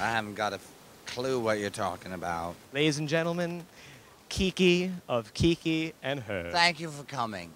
I haven't got a clue what you're talking about. Ladies and gentlemen, Kiki of Kiki and Herb. Thank you for coming.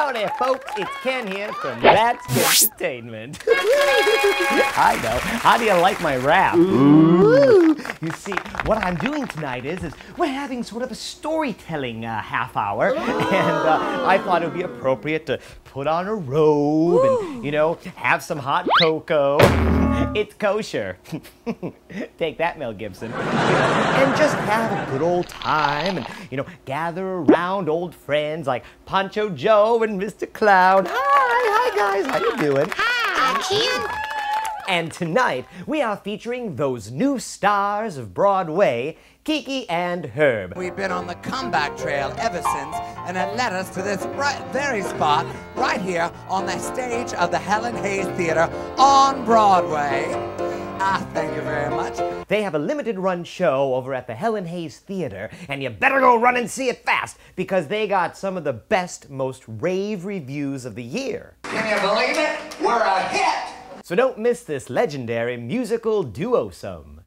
Howdy, folks. It's Ken here from That's Kentertainment. I know. How do you like my rap? Ooh. You see, what I'm doing tonight is, is we're having sort of a storytelling uh, half hour, and uh, I thought it would be appropriate to put on a robe and, you know, have some hot cocoa. It's kosher. Take that, Mel Gibson. and just have a good old time and, you know, gather around old friends like Pancho Joe and Mr. Clown. Hi, hi guys, how you doing? Hi, Ken. And tonight, we are featuring those new stars of Broadway, Kiki and Herb. We've been on the comeback trail ever since, and it led us to this right, very spot right here on the stage of the Helen Hayes Theater on Broadway. Ah, thank you very much. They have a limited run show over at the Helen Hayes Theater, and you better go run and see it fast because they got some of the best, most rave reviews of the year. Can you believe it? We're a hit! So don't miss this legendary musical duo-some.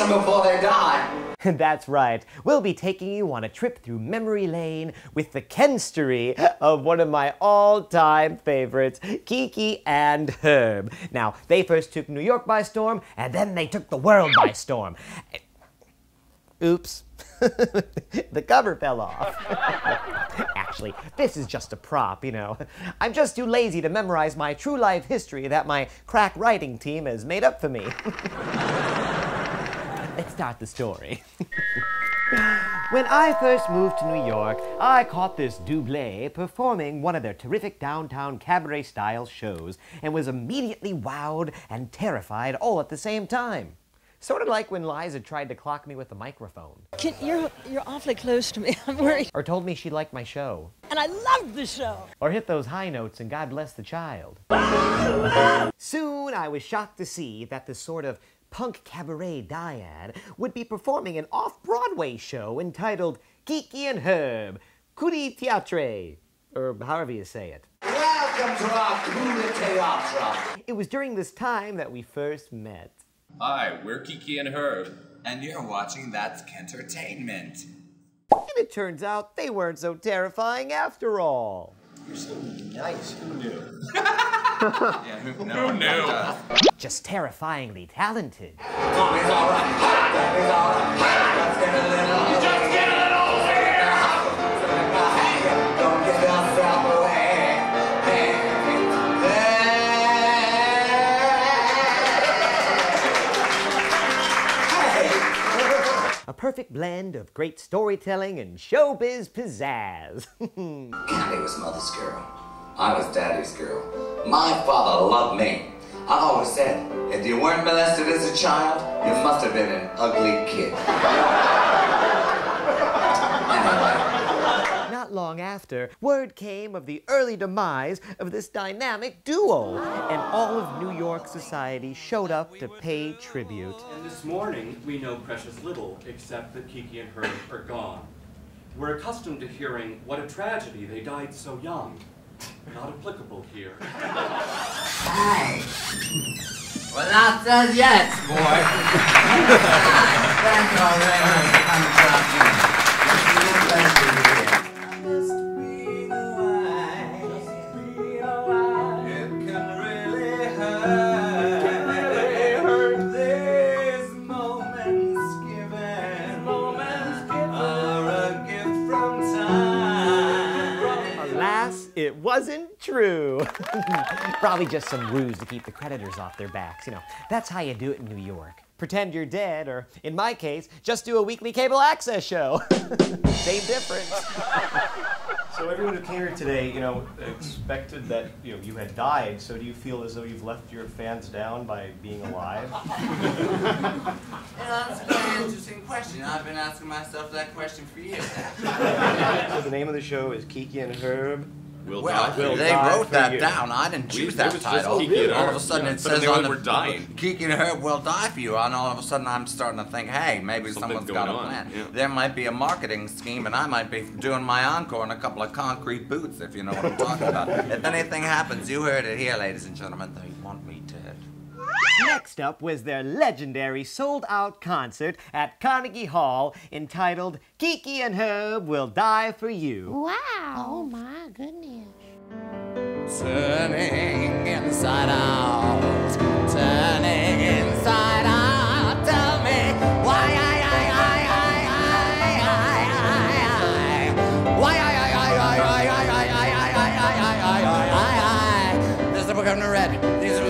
Them before they die. That's right. We'll be taking you on a trip through memory lane with the Kenstory of one of my all-time favorites, Kiki and Herb. Now, they first took New York by storm, and then they took the world by storm. Eh, oops. the cover fell off. Actually, this is just a prop, you know. I'm just too lazy to memorize my true life history that my crack writing team has made up for me. Let's start the story. when I first moved to New York, I caught this double performing one of their terrific downtown cabaret style shows and was immediately wowed and terrified all at the same time. Sort of like when Liza tried to clock me with a microphone. Can, you're, you're awfully close to me. I'm worried. Or told me she liked my show. And I loved the show. Or hit those high notes and God bless the child. Soon I was shocked to see that the sort of punk cabaret dyad would be performing an off-Broadway show entitled Kiki and Herb, Coup de Theatre, or however you say it. Welcome to our Coup de Theatre. It was during this time that we first met. Hi, we're Kiki and Herb. And you're watching That's Kentertainment. And it turns out they weren't so terrifying after all. You're so nice. Who knew? yeah, who, no, who knew? Just terrifyingly talented. Mommy's alright. Daddy's alright. Just get a little. Just get a little Don't give yourself away. A perfect blend of great storytelling and showbiz pizzazz. Candy was mother's girl. I was daddy's girl. My father loved me. I've always said, if you weren't molested as a child, you must have been an ugly kid. anyway, Not long after, word came of the early demise of this dynamic duo, and all of New York society showed up to pay tribute. And this morning, we know precious little except that Kiki and Herb are gone. We're accustomed to hearing what a tragedy they died so young. Not applicable here. Hey. Well, not done yet, boy. Thank you very much for Probably just some ruse to keep the creditors off their backs. You know, that's how you do it in New York. Pretend you're dead, or in my case, just do a weekly cable access show. Same difference. So everyone who came here today, you know, expected that you know you had died. So do you feel as though you've left your fans down by being alive? Yeah, that's a very interesting question. I've been asking myself that question for years. so the name of the show is Kiki and Herb. Will Well, die. Will they die wrote for that you. down. I didn't choose it that title. Kiki and all of a sudden Yeah, it says they on went, the "We're dying." Kiki and Herb will die for you, and all of a sudden I'm starting to think, hey, maybe Something's someone's got a plan. yeah. There might be a marketing scheme, and I might be doing my encore in a couple of concrete boots, if you know what I'm talking about. if anything happens, you heard it here, ladies and gentlemen. Next up was their legendary sold-out concert at Carnegie Hall entitled Kiki and Herb Will Die For You. Wow. Oh, my goodness. Turning inside out, turning inside out, tell me why I These are becoming red. These are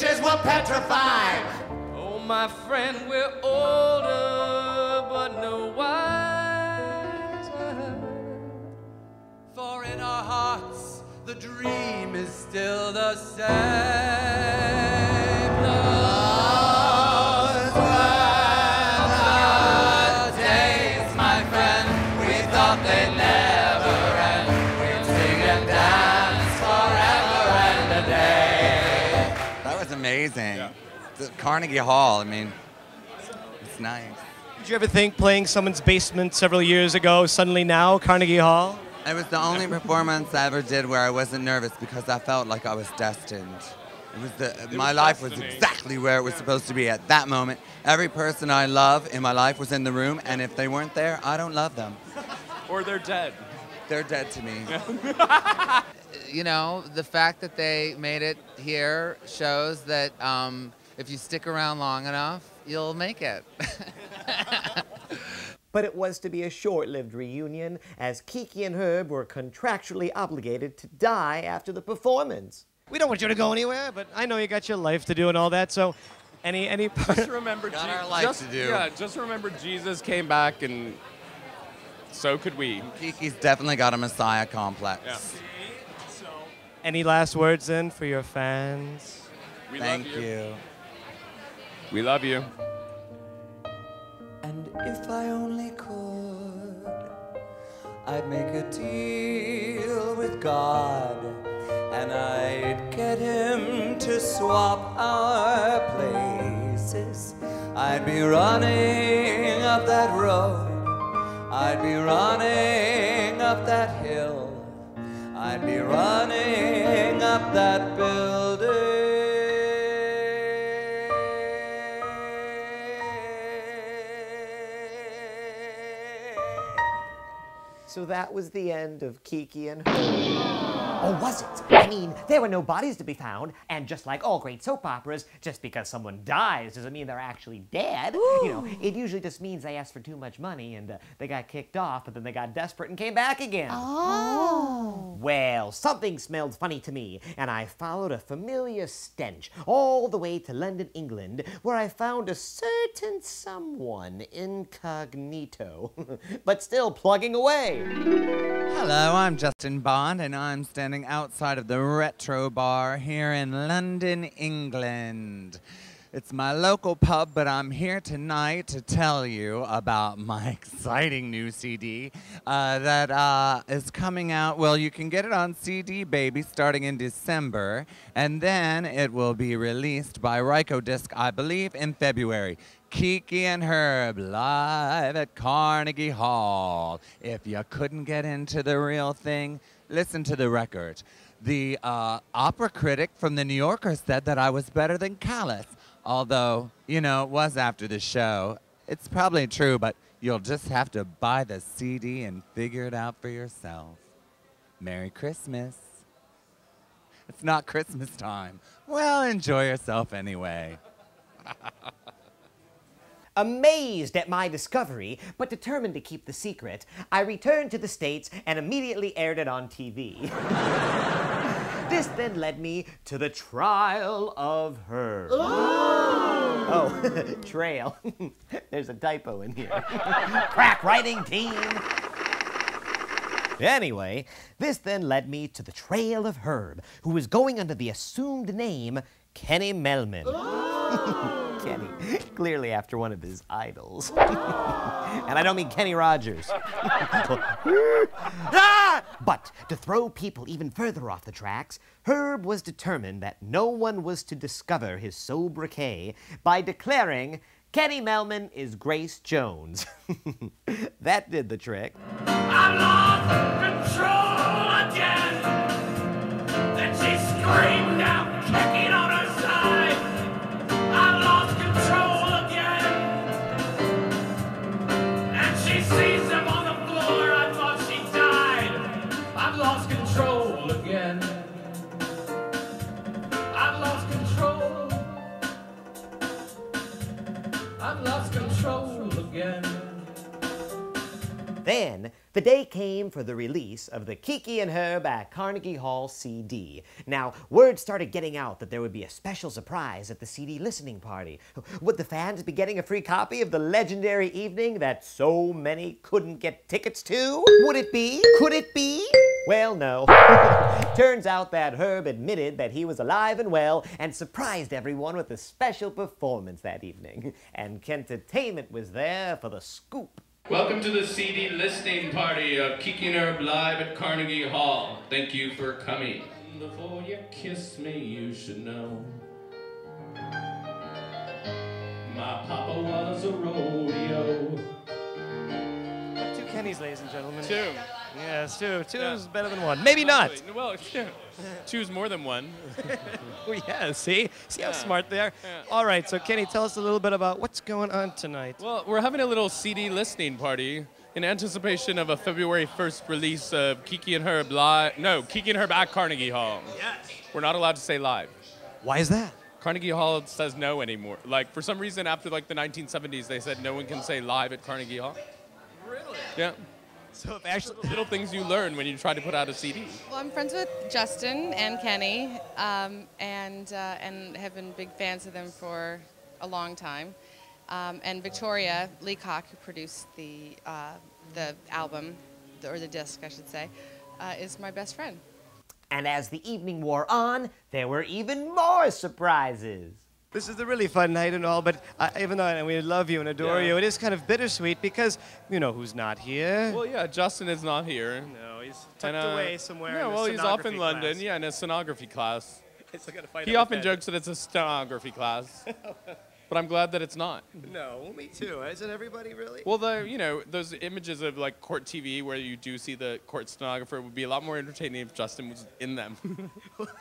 scene, bitches were petrified. Oh, my friend, we're older, but no wiser. For in our hearts, the dream is still the same. Those were the days, my friend. We thought they'd amazing. The Carnegie Hall, I mean, it's nice. Did you ever think playing someone's basement several years ago, suddenly now Carnegie Hall? It was the only performance I ever did where I wasn't nervous because I felt like I was destined. It was the, my life was exactly where it was supposed to be at that moment. Every person I love in my life was in the room, and if they weren't there, I don't love them. Or they're dead. They're dead to me. you know, the fact that they made it here shows that um, if you stick around long enough, you'll make it. But it was to be a short lived reunion, as Kiki and Herb were contractually obligated to die after the performance. We don't want you to go anywhere, but I know you got your life to do and all that. So, any any part? Just remember, Got Je- our life just, to do. Yeah, just remember Jesus came back, and so could we. Kiki's definitely got a messiah complex. Yeah. Any last words then for your fans? We Thank love you. you. We love you. And if I only could, I'd make a deal with God, and I'd get him to swap our places. I'd be running up that road, I'd be running up that hill, I'd be running up that building. So that was the end of Kiki and Herb. Or was it? I mean, there were no bodies to be found, and just like all great soap operas, just because someone dies doesn't mean they're actually dead. You know, it usually just means they asked for too much money and uh, they got kicked off, but then they got desperate and came back again. Oh. Well, something smelled funny to me, and I followed a familiar stench all the way to London, England, where I found a certain someone incognito, but still plugging away. Hello, I'm Justin Bond, and I'm standing outside of the Retro Bar here in London, England. It's my local pub, but I'm here tonight to tell you about my exciting new CD uh, that uh, is coming out. Well, you can get it on CD, baby, starting in December, and then it will be released by Rykodisc, I believe, in February. Kiki and Herb live at Carnegie Hall. If you couldn't get into the real thing, listen to the record. The uh, opera critic from the New Yorker said that I was better than Callas, although, you know, it was after the show. It's probably true, but You'll just have to buy the CD and figure it out for yourself. Merry Christmas. It's not Christmas time. Well, enjoy yourself anyway. Amazed at my discovery, but determined to keep the secret, I returned to the States and immediately aired it on TV. this then led me to the trial of her. Oh, oh trail. There's a typo in here. Crack writing team. Anyway, this then led me to the trail of Herb, who was going under the assumed name Kenny Mellman. Oh! Kenny, clearly after one of his idols. and I don't mean Kenny Rogers. Ah! But to throw people even further off the tracks, Herb was determined that no one was to discover his sobriquet by declaring Kenny Mellman is Grace Jones. that did the trick. I lost control again. Then she screamed out, kicking Then, the day came for the release of the Kiki and Herb at Carnegie Hall CD. Now, word started getting out that there would be a special surprise at the CD listening party. Would the fans be getting a free copy of the legendary evening that so many couldn't get tickets to? Would it be? Could it be? Well, no. Turns out that Herb admitted that he was alive and well and surprised everyone with a special performance that evening. And Kentertainment was there for the scoop. Welcome to the CD listening party of Kiki and Herb live at Carnegie Hall. Thank you for coming. Before you kiss me, you should know. My papa was a rodeo. Two Kennys, ladies and gentlemen. Two. Yes, two. Two Yeah. is better than one. Maybe not. Exactly. Well, yeah. choose more than one. Oh, yeah, see? See how Yeah. smart they are? Yeah. All right, so Kenny, tell us a little bit about what's going on tonight. Well, we're having a little CD listening party in anticipation of a February 1st release of Kiki and Herb live. No, Kiki and Herb at Carnegie Hall. Yes. We're not allowed to say live. Why is that? Carnegie Hall says no anymore. Like for some reason, after like the 1970s, they said no one can say live at Carnegie Hall. Really? Yeah. So if actually little things you learn when you try to put out a CD. Well, I'm friends with Justin and Kenny, um, and uh, and have been big fans of them for a long time. Um, and Victoria Leacock, who produced the uh, the album, or the disc, I should say, uh, is my best friend. And as the evening wore on, there were even more surprises. This is a really fun night and all, but uh, even though and we love you and adore Yeah. you, it is kind of bittersweet because you know who's not here. Well, yeah, Justin is not here. no, he's tucked And, uh, away somewhere. Yeah, well, he's off in stenography London. Yeah, in a stenography class. So I gotta find He often jokes that it's a stenography class, but I'm glad that it's not. No, me too. Isn't everybody really? Well, the you know those images of like court TV where you do see the court stenographer would be a lot more entertaining if Justin was in them.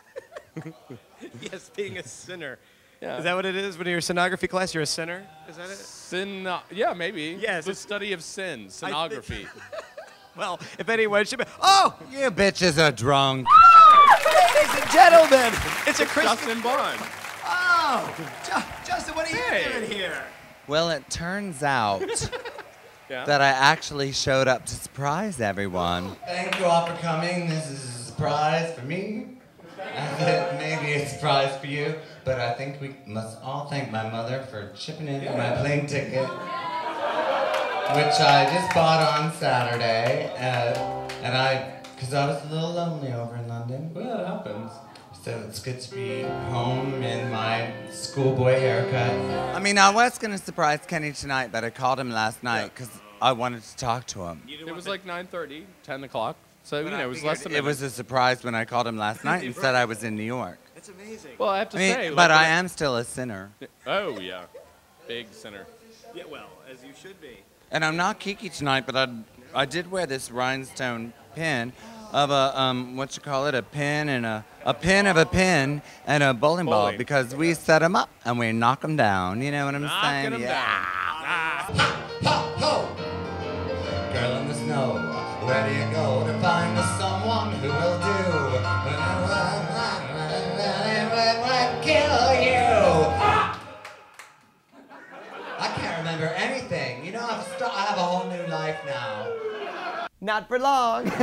yes, being a sinner. Yeah. Is that what it is? When you're a stenography class, you're a sinner? Is that it? Sin, uh, yeah, maybe. Yes, the study of sin, stenography. Well, if anyone should be. Oh! You bitches are drunk. Ladies and gentlemen, it's a Christmas. Justin Bond. Oh! Ju- Justin, what are you doing here? Well, it turns out Yeah. that I actually showed up to surprise everyone. Thank you all for coming. This is a surprise for me. And maybe a surprise for you. But I think we must all thank my mother for chipping in for my plane ticket, which I just bought on Saturday. Uh, and I, because I was a little lonely over in London. Well, that happens. So it's good to be home in my schoolboy haircut. I mean, I was going to surprise Kenny tonight, but I called him last night because I wanted to talk to him. It was like 9:30, 10 o'clock. So you But I know, it was less than. It was a surprise when I called him last night and said I was in New York. That's amazing. Well, I have to I mean, say, but like, I am still a sinner. Oh yeah, big sinner. Yeah, well, as you should be. And I'm not Kiki tonight, but I, I did wear this rhinestone pin of a, um, what you call it, a pin and a, a pin of a pin and a bowling, ball because we set them up and we knock them down. You know what I'm Knocking saying? 'em yeah. down. Ah. Ho, ho! snow. Where do you go to find the someone who will do? Kill you. I can't remember anything. You know, I've I have a whole new life now. Not for long.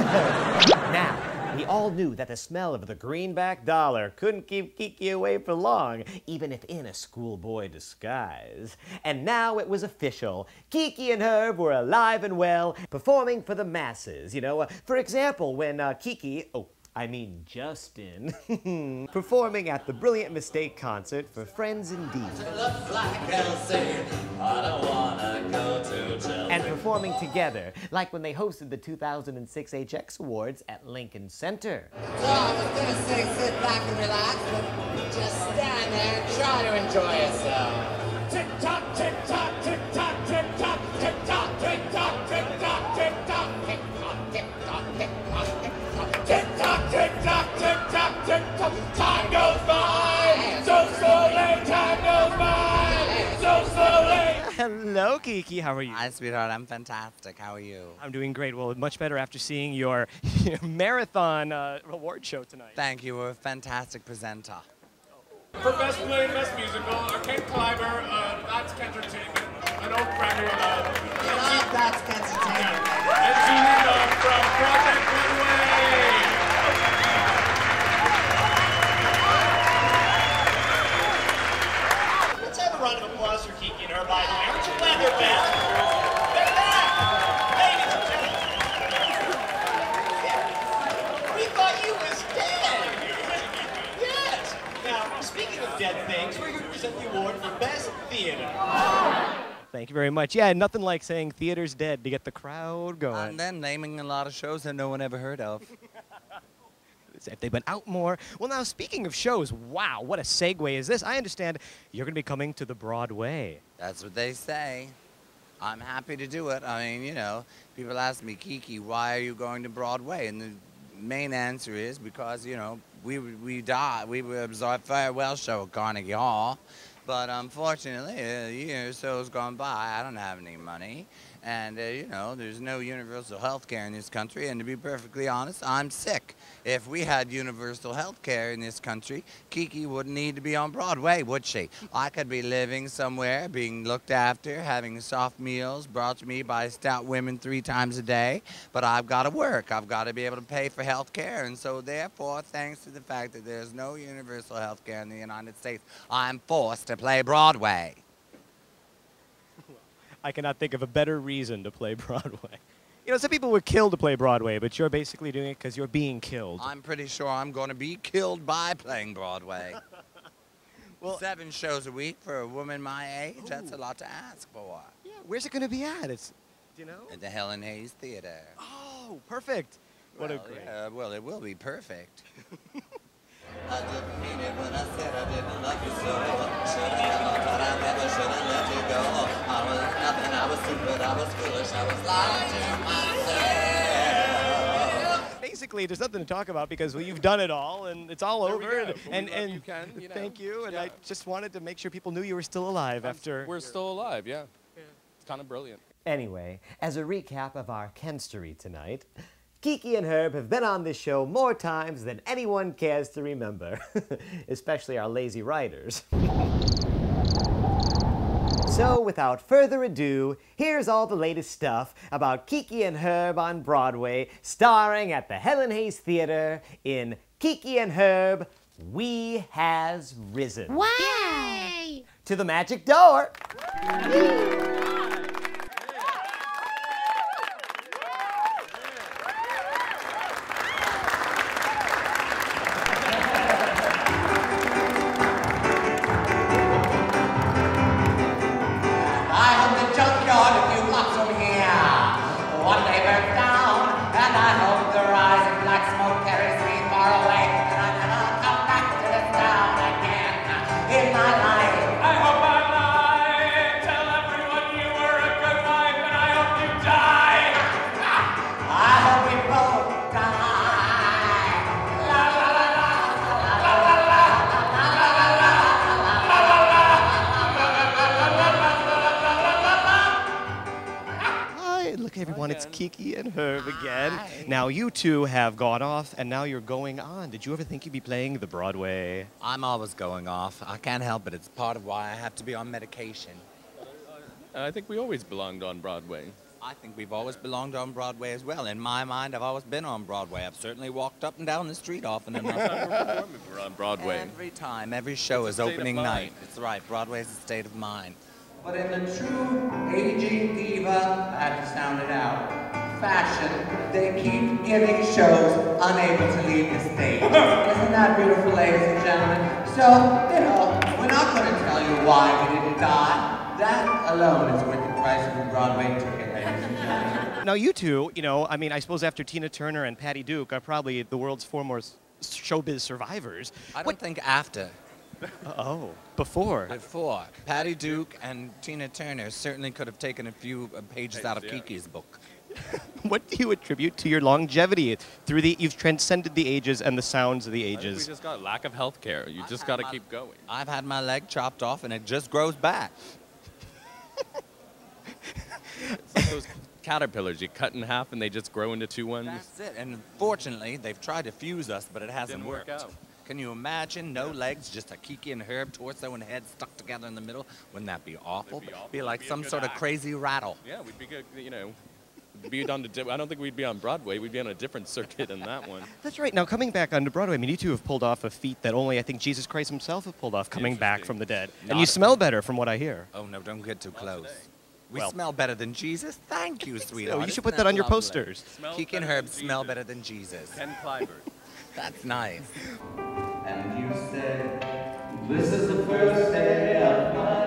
now, we all knew that the smell of the greenback dollar couldn't keep Kiki away for long, even if in a schoolboy disguise. And now it was official. Kiki and Herb were alive and well, performing for the masses. You know, uh, for example, when uh, Kiki, oh, I mean Justin, performing at the Brilliant Mistake concert for Friends Indeed. Looks like Elsie. I don't wanna go to Chelsea. and performing together, like when they hosted the 2006 HX Awards at Lincoln Center. So I was gonna say sit back and relax, but just stand there and try to enjoy yourself. Hello, Kiki. How are you? Hi, sweetheart. I'm fantastic. How are you? I'm doing great. Well, much better after seeing your marathon uh, award show tonight. Thank you. You're a fantastic presenter. For Best Play and Best Musical, uh, Ken Kleiber, uh, That's Kentertainment, an old friend of Grammy winner. That's entertainment. And Jeannie Love from Project Runway. Let's have a round of applause for Kiki and Herb, by the way. Aren't you glad they're back? They're back! Ladies and gentlemen. We thought you was dead. Yes. Now, speaking of dead things, we're here to present the award for Best Theater. Thank you very much. Yeah, nothing like saying theater's dead to get the crowd going. And then naming a lot of shows that no one ever heard of. if they've been out more. Well, now, speaking of shows, wow, what a segue is this? I understand you're going to be coming to the Broadway. That's what they say. I'm happy to do it. I mean, you know, people ask me, Kiki, why are you going to Broadway? And the main answer is because, you know, we we died. We were our farewell show at Carnegie Hall. But unfortunately, uh, a year or so has gone by. I don't have any money. And, uh, you know, there's no universal health care in this country. And to be perfectly honest, I'm sick. If we had universal health care in this country, Kiki wouldn't need to be on Broadway, would she? I could be living somewhere, being looked after, having soft meals brought to me by stout women three times a day. But I've got to work. I've got to be able to pay for health care. And so, therefore, thanks to the fact that there's no universal health care in the United States, I'm forced to play Broadway. I cannot think of a better reason to play Broadway. You know, some people would kill to play Broadway, but you're basically doing it because you're being killed. I'm pretty sure I'm going to be killed by playing Broadway. well, Seven shows a week for a woman my age, that's a lot to ask for. Yeah, where's it going to be at? It's, do you know? At the Helen Hayes Theater. Oh, perfect. What well, a great. Yeah, well, it will be perfect. I didn't mean it when I said I didn't love you so. Should have, but I never should have let you go. I was nothing, I was stupid, I was foolish, I was lying to myself. Basically, there's nothing to talk about because well, you've done it all and it's all There we over. go. And, We and, love and you, Ken, you know. thank you. And Yeah. I just wanted to make sure people knew you were still alive after. We're still alive, yeah. It's kind of brilliant. Anyway, as a recap of our Kenstory tonight, Kiki and Herb have been on this show more times than anyone cares to remember, especially our lazy writers. so, without further ado, here's all the latest stuff about Kiki and Herb on Broadway, starring at the Helen Hayes Theater in Kiki and Herb We Has Risen. Wow! To the magic door. Off, and now you're going on. Did you ever think you'd be playing the Broadway? I'm always going off. I can't help it. It's part of why I have to be on medication. Uh, I think we always belonged on Broadway. I think we've always belonged on Broadway as well. In my mind, I've always been on Broadway. I've certainly walked up and down the street often enough. We're on Broadway. Every time, every show It's is a state of opening night. It's right. Broadway's is a state of mind. But in the true aging diva, I had to sound it out, fashion, they keep giving shows unable to leave the stage. Isn't that beautiful, ladies and gentlemen? So, you know, we're not going to tell you why we didn't die. That alone is worth the price of a Broadway ticket, ladies and gentlemen. Now, you two, you know, I mean, I suppose after Tina Turner and Patty Duke are probably the world's foremost showbiz survivors. I don't think after. Oh, before. Before. Patty Duke and Tina Turner certainly could have taken a few uh, pages out of yeah. Kiki's book. What do you attribute to your longevity through the? You've transcended the ages and the sounds of the I think we ages. just got lack of health care. You just got to keep going. I've had my leg chopped off and it just grows back. It's like those caterpillars you cut in half and they just grow into two ones. That's it. And fortunately, they've tried to fuse us, but it hasn't Didn't work worked. out. Can you imagine no legs, just a Kiki and Herb torso and head stuck together in the middle? Wouldn't that be awful? be awful. Be like It'd be a some good sort of crazy rattle. Yeah, we'd be good. You know, be on. The di- I don't think we'd be on Broadway. We'd be on a different circuit in that one. That's right. Now, coming back onto Broadway, I mean, you two have pulled off a feat that only I think Jesus Christ himself have pulled off, coming back from the dead. And you smell better, from what I hear. Oh no, don't get too close. We Well- smell better than Jesus. Thank you, sweetheart. Oh, you should put that on your lovely? posters. Smells Kiki and better Herb smell better than Jesus. Ken Kleiber. That's nice. And you said, this is the first day of my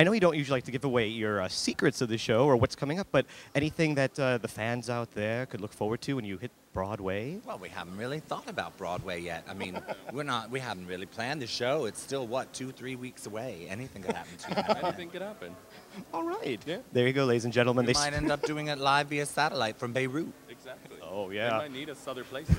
I know you don't usually like to give away your uh, secrets of the show or what's coming up, but anything that uh, the fans out there could look forward to when you hit Broadway? Well, we haven't really thought about Broadway yet. I mean, we're not. We haven't really planned the show. It's still what two, three weeks away. Anything could happen between now and then. Anything could happen. All right. Yeah. There you go, ladies and gentlemen. We They s- might end up doing it live via satellite from Beirut. Exactly. Oh, yeah. They yeah. might need us other places.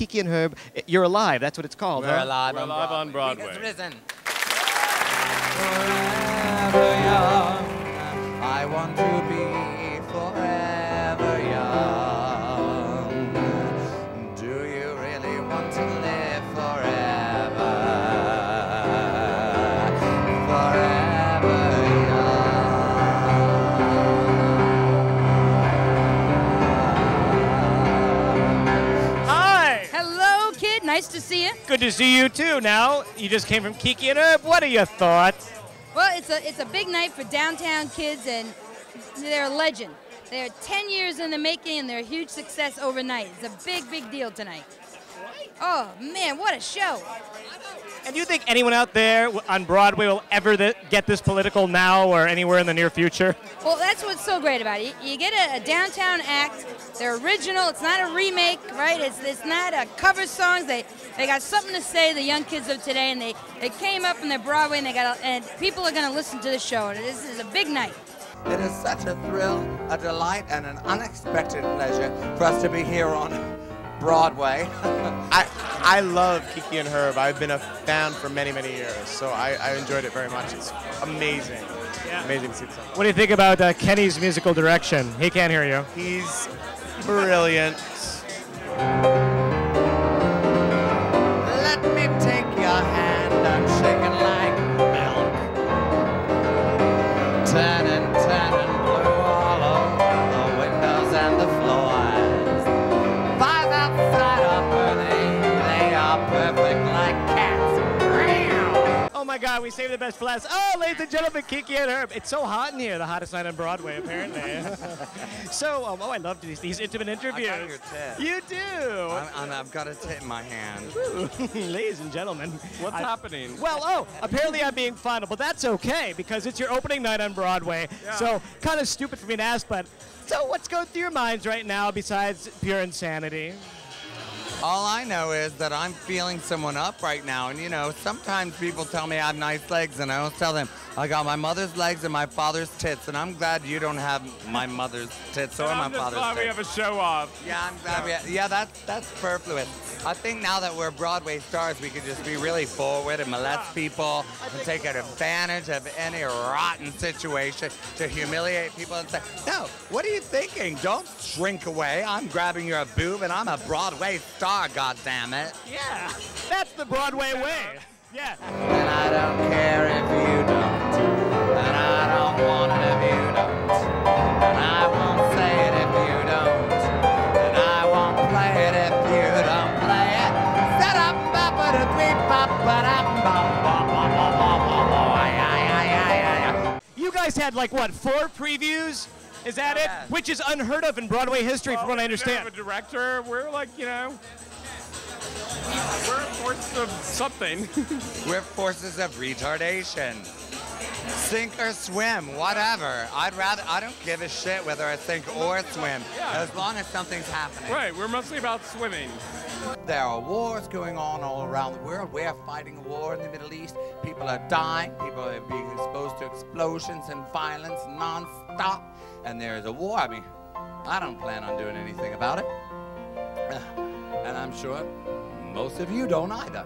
Kiki and Herb, eh, you're alive. That's what it's called. We're huh? alive We're on alive on Broadway. Broadway. Week has risen. Forever young. I want to be Good to see you too. Now you just came from Kiki and Herb. What are your thoughts? Well, it's a it's a big night for downtown kids, and they're a legend. They're 10 years in the making, and they're a huge success overnight. It's a big, big deal tonight. Oh man, what a show! And do you think anyone out there on Broadway will ever th- get this political now or anywhere in the near future? Well, that's what's so great about it. You, you get a, a downtown act. They're original. It's not a remake, right? It's it's not a cover songs. They they got something to say. The young kids of today, and they they came up in their Broadway, and they got a, and people are gonna listen to the show. And this is a big night. It is such a thrill, a delight, and an unexpected pleasure for us to be here on Broadway. I, I love Kiki and Herb. I've been a fan for many, many years, so I, I enjoyed it very much. It's amazing. Amazing to see this. What do you think about uh, Kenny's musical direction? He can't hear you. He's brilliant. Let me take your hand God, we saved the best for last. Oh, ladies and gentlemen, Kiki and Herb. It's so hot in here, the hottest night on Broadway, apparently. so, um, oh, I love these, these intimate interviews. I got your tit. You do. I'm, I'm, I've got a tit in my hand. ladies and gentlemen. What's I- happening? Well, oh, apparently I'm being final, but that's okay because it's your opening night on Broadway. Yeah. So, kind of stupid for me to ask, but so what's going through your minds right now besides pure insanity? All I know is that I'm feeling someone up right now. And, you know, sometimes people tell me I have nice legs, and I always tell them, I got my mother's legs and my father's tits. And I'm glad you don't have my mother's tits or my I'm just father's glad tits. we have a show off. Yeah, I'm glad we yeah, that's that's superfluous. I think now that we're Broadway stars, we can just be really forward and molest people and take advantage of any rotten situation to humiliate people and say, no, what are you thinking? Don't shrink away. I'm grabbing your boob and I'm a Broadway star, goddammit. Yeah, that's the Broadway way. Yeah. And I don't care if you don't. And I don't want it if you don't. And I won't say it if you don't. And I won't play it if you don't play it. Set up, ay, ay. You guys had like what four previews? Is that it? Which is unheard of in Broadway history, from what I We don't have understand. a director. We're like, you know, we're forces of something. We're forces of retardation. Sink or swim, whatever. I'd rather, I don't give a shit whether I sink or swim, Yeah. as long as something's happening. right, we're mostly about swimming. There are wars going on all around the world. We're fighting a war in the Middle East. People are dying. People are being exposed to explosions and violence non-stop. And there is a war. I mean, I don't plan on doing anything about it. And I'm sure most of you don't either.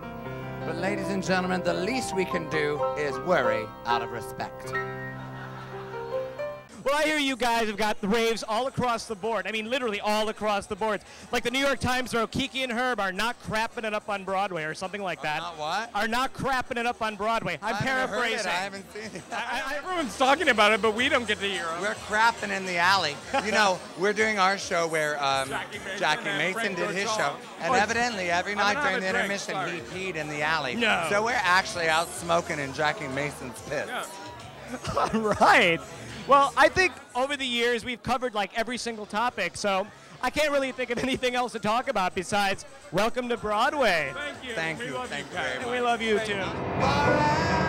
But ladies and gentlemen, the least we can do is worry out of respect. Well, I hear you guys have got the raves all across the board. I mean, literally all across the board. Like the New York Times wrote, Kiki and Herb are not crapping it up on Broadway or something like that. not what? Are not crapping it up on Broadway. I'm I haven't heard it. paraphrasing. I haven't seen it. Everyone's talking about it, but we don't get to hear them. We're crapping in the alley. You know, we're doing our show where um, Jackie Mason Jackie Mason did his show, and Oh, evidently every night during the drink, intermission sorry. he peed in the alley. No. So we're actually out smoking in Jackie Mason's pit. All right. Well, I think over the years we've covered like every single topic, so I can't really think of anything else to talk about besides welcome to Broadway. Thank you. Thank We you. love Thank you you very guys. And we love you too. Forever